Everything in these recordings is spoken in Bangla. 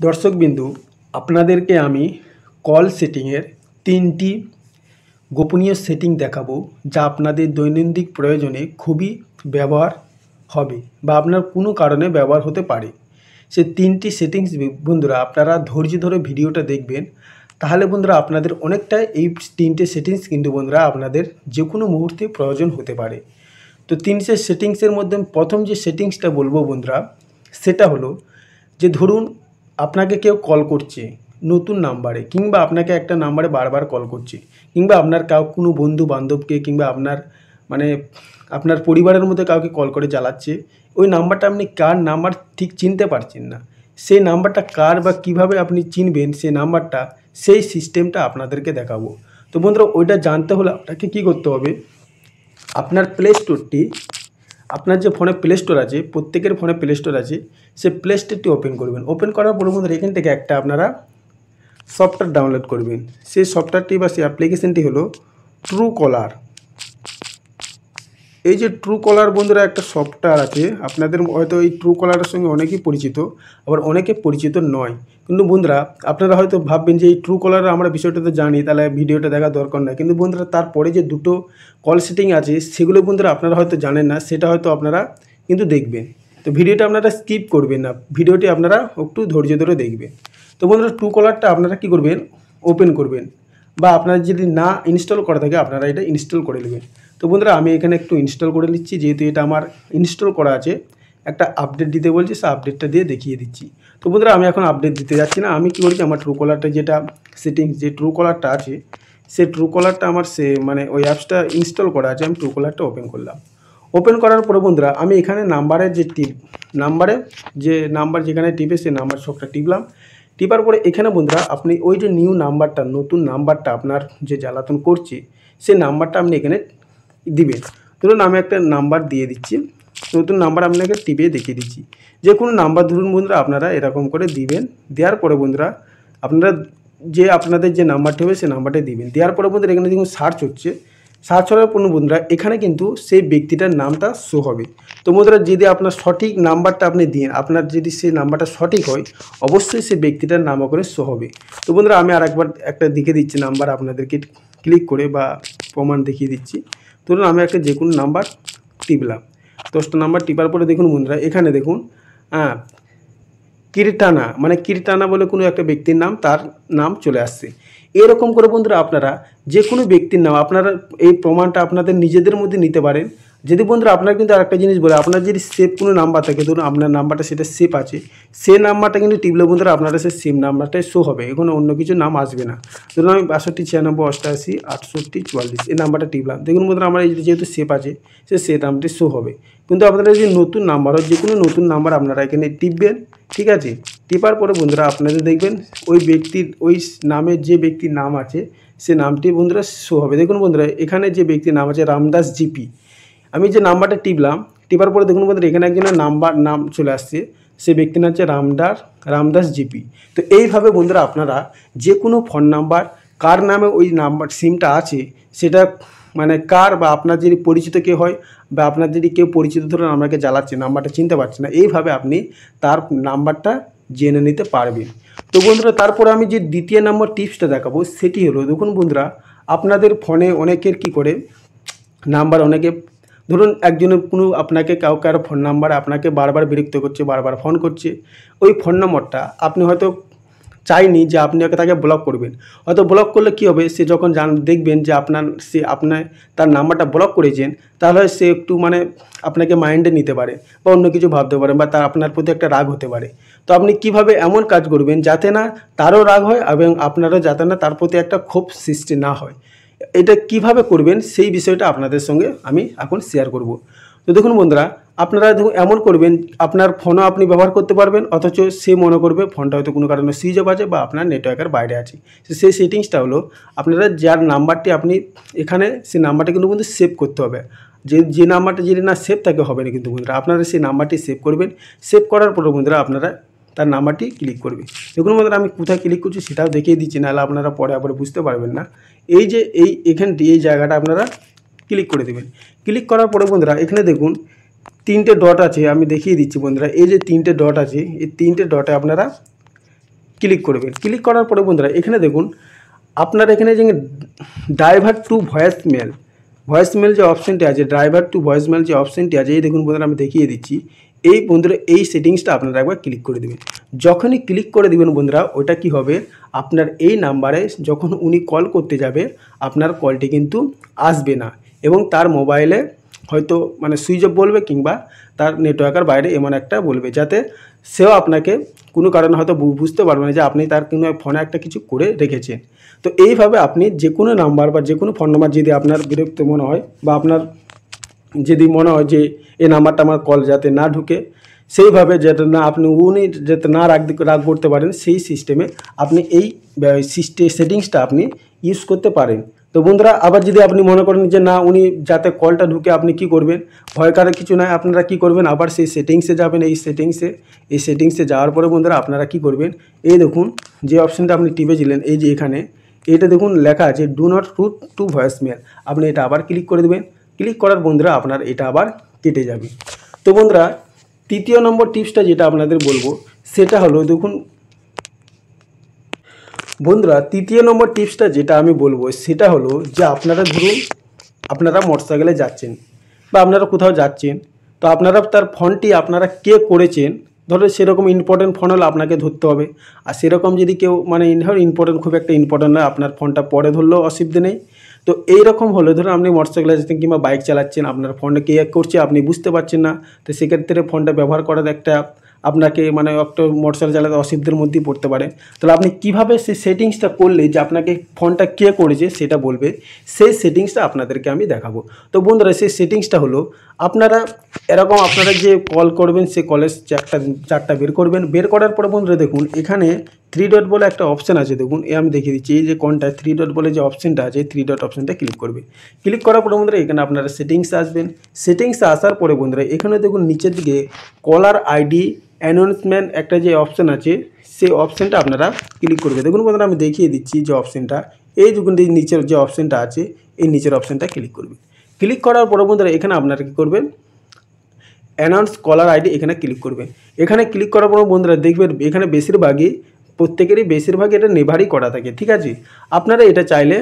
দর্শকবিন্দু, আপনাদেরকে আমি কল সেটিংয়ের তিনটি গোপনীয় সেটিং দেখাবো যা আপনাদের দৈনন্দিন প্রয়োজনে খুবই ব্যবহার হবে বা আপনার কোনো কারণে ব্যবহার হতে পারে। সে তিনটি সেটিংস বন্ধুরা, আপনারা ধৈর্য ধরে ভিডিওটা দেখবেন। তাহলে বন্ধুরা, আপনাদের অনেকটা এই তিনটে সেটিংস কিন্তু বন্ধুরা, আপনাদের যে কোনো মুহূর্তে প্রয়োজন হতে পারে। তো তিনটে সেটিংসের মধ্যে প্রথম যে সেটিংসটা বলব বন্ধুরা, সেটা হলো যে ধরুন আপনাকে কেউ কল করছে নতুন নাম্বারে কিংবা আপনাকে একটা নাম্বারে বারবার কল করছে, কিংবা আপনার কাউ, কোনো বন্ধু বান্ধবকে, কিংবা আপনার মানে আপনার পরিবারের মধ্যে কাউকে কল করে জ্বালাচ্ছে, ওই নাম্বারটা আপনি কার নাম্বার ঠিক চিনতে পারছেন না। সেই নাম্বারটা কার বা কীভাবে আপনি চিনবেন, সেই নাম্বারটা সেই সিস্টেমটা আপনাদেরকে দেখাবো। তো বন্ধুরা, ওইটা জানতে হলে আপনাকে কী করতে হবে? আপনার প্লে স্টোরটি আপনার যে ফোনে প্লে স্টোর আছে, প্রত্যেকের ফোনে প্লে স্টোর আছে সে প্লে স্টোরটি ওপেন করবেন। ওপেন করার পরে বন্ধুরা, এখান থেকে একটা আপনারা সফটওয়্যার ডাউনলোড করবেন। সেই সফটওয়্যারটি বা সেই অ্যাপ্লিকেশানটি হলো ট্রু কলার এই যে ট্রু কলার বন্ধুরা, একটা সফটওয়্যার আছে। আপনাদের হয়তো এই ট্রু কলারের সঙ্গে অনেকেই পরিচিত, আবার অনেকে পরিচিত নয়। কিন্তু বন্ধুরা, আপনারা হয়তো ভাববেন যে এই ট্রু কলার আমরা বিষয়টা তো জানি, তাহলে ভিডিওটা দেখা দরকার নয়। কিন্তু বন্ধুরা, তারপরে যে দুটো কল সেটিং আছে, সেগুলো বন্ধুরা আপনারা হয়তো জানেন না, সেটা হয়তো আপনারা কিন্তু দেখবেন। তো ভিডিওটা আপনারা স্কিপ করবেন না, ভিডিওটি আপনারা একটু ধৈর্য ধরে দেখবেন। তো বন্ধুরা ট্রু কলারটা আপনারা কী করবেন? ওপেন করবেন। বা আপনার যদি না ইনস্টল করা থাকে, আপনারা এটা ইনস্টল করে নেবেন। তো বন্ধুরা, আমি এখানে একটু ইনস্টল করে নিচ্ছি, যেহেতু এটা আমার ইনস্টল করা আছে। একটা আপডেট দিতে বলছি সে আপডেটটা দিয়ে দেখিয়ে দিচ্ছি। তো বন্ধুরা, আমি এখন আপডেট দিতে যাচ্ছি না। আমি কী করছি আমার ট্রু কলারটা যেটা সেটিংস যে ট্রু কলারটা আছে সে ট্রু কলারটা আমার সে মানে ওই অ্যাপসটা ইনস্টল করা আছে, আমি ট্রু কলারটা ওপেন করলাম। ওপেন করার পরে বন্ধুরা, আমি এখানে নাম্বারের যে টিপ নাম্বারে যে নাম্বার যেখানে টিপে সে নাম্বার সবটা টিপলাম। টিপার পরে এখানে বন্ধুরা, আপনি ওই যে নিউ নাম্বারটা নতুন নাম্বারটা আপনার যে জ্বালাতন করছে, সেই নাম্বারটা আপনি এখানে দিবেন ধরুন আমি একটা নাম্বার দিয়ে দিচ্ছি। নতুন নাম্বার আপনাকে টিপে দেখিয়ে দিচ্ছি। যে কোনো নাম্বার ধরুন বন্ধুরা, আপনারা এরকম করে দিবেন। দেওয়ার পরে বন্ধুরা, আপনারা যে আপনাদের যে নাম্বারটি হবে সেই নাম্বারটা দিবেন। দেওয়ার পরে বন্ধুরা, এখানে দেখুন সার্চ হচ্ছে। সার্চ হওয়ার পর বন্ধুরা, এখানে কিন্তু সেই ব্যক্তিটার নামটা শো হবে। তো বন্ধুরা, যদি আপনার সঠিক নাম্বারটা আপনি দিন আপনার যদি সেই নাম্বারটা সঠিক হয়, অবশ্যই সেই ব্যক্তিটার নাম করে শো হবে। তো বন্ধুরা, আমি আরেকবার একটা দিকে দিচ্ছি নাম্বার আপনাদেরকে ক্লিক করে বা প্রমাণ দেখিয়ে দিচ্ছি। ধরুন আমি একটা যে কোনো নাম্বার টিপলাম। দশটা নাম্বার টিপার পরে দেখুন বন্ধুরা, এখানে দেখুন হ্যাঁ কীর্তানা মানে কীর্তানা বলে কোনো একটা ব্যক্তির নাম, তার নাম চলে আসছে। এরকম করে বন্ধুরা আপনারা যে কোনো ব্যক্তির নাম, আপনারা এই প্রমাণটা আপনাদের নিজেদের মধ্যে নিতে পারেন। যদি বন্ধুরা আপনার কিন্তু আরেকটা জিনিস বলে, আপনার যদি সেভ কোনো নাম্বার থাকে, ধরুন আপনার নাম্বারটা সেটা সেভ আছে, সে নাম্বারটা কিন্তু টিপলে বন্ধুরা আপনারা সে সেম নাম্বারটাই শো হবে, এখানে অন্য কিছু নাম আসবে না। ধরুন আমি বাষট্টি, ছিয়ানব্বই, অষ্টাশি, আটষট্টি, চুয়াল্লিশ, এই নাম্বারটা টিপলাম। দেখুন বন্ধুরা আমার এই যেহেতু সেভ আছে, সে সে নামটি শো হবে। কিন্তু আপনারা যদি নতুন নাম্বার হয় যে কোনো নতুন নাম্বার আপনারা এখানে টিপবেন, ঠিক আছে? টিপার পরে বন্ধুরা আপনাদের দেখবেন, ওই ব্যক্তির, ওই নামের যে ব্যক্তির নাম আছে, সে নামটি বন্ধুরা শো হবে। দেখুন বন্ধুরা, এখানে যে ব্যক্তির নাম আছে, রামদাস জিপি। আমি যে নাম্বারটা টিপলাম, টিপার পরে দেখুন বন্ধুরা, এখানে একজনের নাম্বার, নাম চলে আসছে। সে ব্যক্তির নাম হচ্ছে রামদার, রামদাস জিপি। তো এইভাবে বন্ধুরা আপনারা যে কোনো ফোন নাম্বার, কার নামে ওই নাম্বার, সিমটা আছে, সেটা মানে কার বা আপনার যদি পরিচিত কেউ হয় বা আপনার যদি কেউ পরিচিত ধরুন আপনাকে জ্বালাচ্ছে, নাম্বারটা চিনতে পারছে না, এইভাবে আপনি তার নাম্বারটা জেনে নিতে পারবেন। তো বন্ধুরা, তারপরে আমি যে দ্বিতীয় নম্বর টিপসটা দেখাবো, সেটি হলো, দেখুন বন্ধুরা, আপনাদের ফোনে অনেকের কি করে, নাম্বার অনেকে ধরুন একজনের কোনো আপনাকে কাউ কারও ফোন নাম্বার আপনাকে বারবার বিরক্ত করছে, বারবার ফোন করছে, ওই ফোন নম্বরটা আপনি হয়তো চাইনি যে আপনি ওকে তাকে ব্লক করবেন। হয়তো ব্লক করলে কী হবে? সে যখন জান, দেখবেন যে আপনার, সে আপনার, তার নাম্বারটা ব্লক করেছেন, তাহলে সে একটু মানে আপনাকে মাইন্ডে নিতে পারে বা অন্য কিছু ভাবতে পারে বা তার, আপনার প্রতি একটা রাগ হতে পারে। তো আপনি কীভাবে এমন কাজ করবেন যাতে না তারও রাগ হয় এবং আপনারও যাতে না তার প্রতি একটা ক্ষোভ সৃষ্টি না হয়? এটা কীভাবে করবেন সেই বিষয়টা আপনাদের সঙ্গে আমি এখন শেয়ার করব। তো দেখুন বন্ধুরা, আপনারা দেখুন এমন করবেন, আপনার ফোনও আপনি ব্যবহার করতে পারবেন, অথচ সে মনে করবে ফোনটা হয়তো কোনো কারণে সুইচ অফ আছে বা আপনার নেটওয়ার্কের বাইরে আছে। সেই সেটিংসটা হলো, আপনারা যার নাম্বারটি আপনি এখানে, সেই নাম্বারটা কিন্তু কিন্তু সেভ করতে হবে। যে যে নাম্বারটা যদি না সেভ থাকে, হবে না কিন্তু বন্ধুরা। আপনারা সেই নাম্বারটি সেভ করবেন। সেভ করার পরে বন্ধুরা আপনারা তার নাম্বারটি ক্লিক করবে। দেখুন বন্ধুরা, আমি কোথায় ক্লিক করছি সেটাও দেখিয়ে দিচ্ছি, নাহলে আপনারা পরে আবার বুঝতে পারবেন না। এই যে, এই এখানটি, এই জায়গাটা আপনারা ক্লিক করে দেবেন। ক্লিক করার পরে বন্ধুরা, এখানে দেখুন তিনটে ডট আছে, আমি দেখিয়ে দিচ্ছি বন্ধুরা। এই যে তিনটে ডট আছে, এই তিনটে ডটে আপনারা ক্লিক করবেন। ক্লিক করার পরে বন্ধুরা, এখানে দেখুন, আপনার এখানে যে driver to voice mail voice mail যে অপশানটি আছে ড্রাইভার টু ভয়েস মেল যে অপশানটি আছে, এই দেখুন বন্ধুরা, আমি দেখিয়ে দিচ্ছি। এই বন্ধুরা, এই সেটিংসটা আপনারা একবার ক্লিক করে দেবেন। যখনই ক্লিক করে দেবেন বন্ধুরা, ওটা কি হবে? আপনার এই নাম্বারে যখন উনি কল করতে যাবে, আপনার কলটি কিন্তু আসবে না। এবং তার মোবাইলে হয়তো মানে সুইচ অফ বলবে কিংবা তার নেটওয়ার্কের বাইরে এমন একটা বলবে, যাতে সেও আপনাকে কোনো কারণে হয়তো বুঝতে পারবে না যে আপনি তার কোনো ফোনে একটা কিছু করে রেখেছেন। তো এইভাবে আপনি যে কোনো নাম্বার বা যে কোনো ফোন নাম্বার যদি আপনার বিরক্ত মনে হয় বা আপনার যদি মনে হয় যে এই নাম্বারটা আমার কল যাতে না ঢুকে, সেইভাবে যাতে না আপনি উনি যাতে না রাগ রাগ করতে পারেন, সেই সিস্টেমে আপনি এই সিস্টে সেটিংসটা আপনি ইউজ করতে পারেন। তো বন্ধুরা, আবার যদি আপনি মনে করেন যে না, উনি যাতে কলটা ঢুকে আপনি কি করবেন, ভয় কারও কিছু নয় আপনারা কি করবেন, আবার সেই সেটিংসে যাবেন, এই সেটিংসে এই সেটিংসে যাওয়ার পরে বন্ধুরা আপনারা কি করবেন, এই দেখুন যে অপশানটা আপনি টিপেছিলেন এই যে এখানে এটা দেখুন লেখা আছে do not route to voice mail আপনি এটা আবার ক্লিক করে দেবেন ক্লিক করার বন্ধুরা আপনার এটা আবার কেটে যাবে। তো বন্ধুরা, তৃতীয় নম্বর টিপসটা যেটা আপনাদের বলব, সেটা হলো দেখুন, বন্ধুরা, তৃতীয় নম্বর টিপসটা যেটা আমি বলব, সেটা হলো যে আপনারা ধরুন, আপনারা মোটরসাইকেলে যাচ্ছেন বা আপনারা কোথাও যাচ্ছেন, তো আপনারা তার ফোনটি আপনারা কে করেছেন, ধরো সেরকম ইম্পর্টেন্ট ফোন হলে আপনাকে ধরতে হবে। আর সেরকম যদি কেউ মানে ধরো ইম্পর্টেন্ট খুব একটা ইম্পর্টেন্ট নয়, আপনার ফোনটা পরে ধরলেও অসুবিধে নেই। তো এইরকম হলে ধরুন আপনি মোটরসাইকেল যাচ্ছেন কিংবা বাইক চালাচ্ছেন, আপনার ফোনটা কে করছে, আপনি বুঝতে পারছেন না, তো সেক্ষেত্রে ফোনটা ব্যবহার করার একটা আপনাকে মানে একটা মোটরসাইকেল চালাতে অসুবিধার মধ্যেই পড়তে পারে। তাহলে আপনি কীভাবে সেই সেটিংসটা করলে যে আপনাকে ফোনটা কে করেছে সেটা বলবে, সেই সেটিংসটা আপনাদেরকে আমি দেখাবো। তো বন্ধুরা, সেই সেটিংসটা হলো আপনারা এরকম আপনারা যে কল করবেন, সে কলের চারটা চারটা বের করবেন। বের করার পরে বন্ধুরা দেখুন, এখানে থ্রি ডট বলে একটা অপশান আছে। দেখুন, এ আমি দেখিয়ে দিচ্ছি, এই যে কোনটা থ্রি ডট বলে যে অপশানটা আছে থ্রি ডট অপশানটা ক্লিক করবে। ক্লিক করার পরে বন্ধুরা, এখানে আপনারা সেটিংসে আসবেন। সেটিংসে আসার পরে বন্ধুরা, এখানে দেখুন, নিচের দিকে কলার আইডি অ্যানাউন্সমেন্ট একটা যে অপশান আছে, সেই অপশানটা আপনারা ক্লিক করবে। দেখুন বন্ধুরা, আমি দেখিয়ে দিচ্ছি যে অপশানটা এই দেখুন নিচের যে অপশানটা আছে, এই নিচের অপশানটা ক্লিক করবে। ক্লিক করার পরে বন্ধুরা, এখানে আপনারা কী করবেন? অ্যানাউন্স কলার আইডি এখানে ক্লিক করবেন। এখানে ক্লিক করার পর বন্ধুরা, দেখবেন এখানে বেশিরভাগই, প্রত্যেকেরই বেশিরভাগ এটা নেভারই করা থাকে, ঠিক আছে? আপনারা এটা চাইলে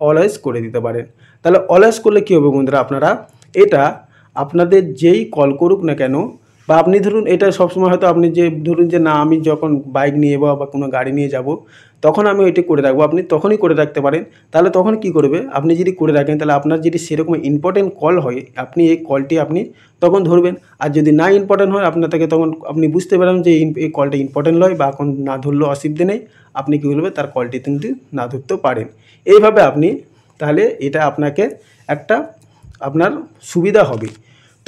অলওয়েজ করে দিতে পারেন। তাহলে অলওয়েজ করলে কী হবে বন্ধুরা, আপনারা, এটা আপনাদের যেই কল করুক না কেন বা আপনি ধরুন এটা সবসময় হয়তো আপনি যে ধরুন যে না, আমি যখন বাইক নিয়ে যাব বা কোনো গাড়ি নিয়ে যাব, তখন আমি ওইটি করে রাখব। আপনি তখনই করে রাখতে পারেন। তাহলে তখন কি করবে? আপনি যদি করে রাখেন, তাহলে আপনার যদি সেরকম ইম্পর্টেন্ট কল হয়, আপনি এই কলটি আপনি তখন ধরবেন। আর যদি না ইম্পর্টেন্ট হয়, আপনার থেকে তখন আপনি বুঝতে পারেন যে এই কলটা ইম্পর্টেন্ট নয় বা এখন না ধরলেও অসুবিধে নেই। আপনি কী করবে? তার কলটি কিন্তু না ধরতেও পারেন। এইভাবে আপনি তাহলে এটা আপনাকে একটা আপনার সুবিধা হবে।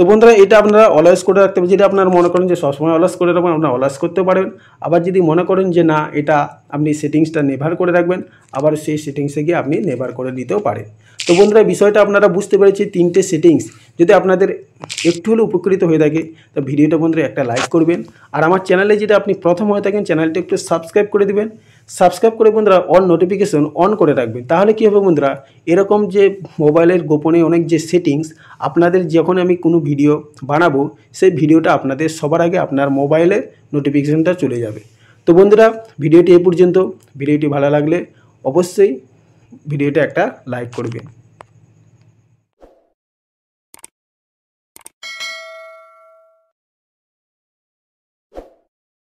তো বন্ধুরা, এটা আপনারা অলয়েস করে রাখতে পারেন যদি আপনারা মনে করেন যে সবসময় অলয়েস করে রাখবেন, আপনারা অলয়েস করতে পারেন আবার যদি মনে করেন যে না, এটা আপনি সেটিংসটা নেভার করে রাখবেন, আবার সেই সেটিংসে গিয়ে আপনি নেভার করে দিতেও পারেন। তো বন্ধুরা বিষয়টা আপনারা বুঝতে পেরেছি, তিনটে সেটিংস যদি আপনাদের একটু হলেও উপকৃত হয়ে থাকে, তো ভিডিওটা বন্ধুরা একটা লাইক করবেন। আর আমার চ্যানেলে যেটা আপনি প্রথম হয়ে থাকেন চ্যানেলটা একটু সাবস্ক্রাইব করে দেবেন। সাবস্ক্রাইব করে বন্ধুরা অন নোটিফিকেশন অন করে রাখবেন। তাহলে কী হবে বন্ধুরা, এরকম যে মোবাইলের গোপনে অনেক যে সেটিংস আপনাদের যখন আমি কোনো ভিডিও বানাবো, সেই ভিডিওটা আপনাদের সবার আগে আপনার মোবাইলে নোটিফিকেশনটা চলে যাবে। তো বন্ধুরা, ভিডিওটি এ পর্যন্ত। ভিডিওটি ভালো লাগলে অবশ্যই ভিডিওটা একটা লাইক করবেন।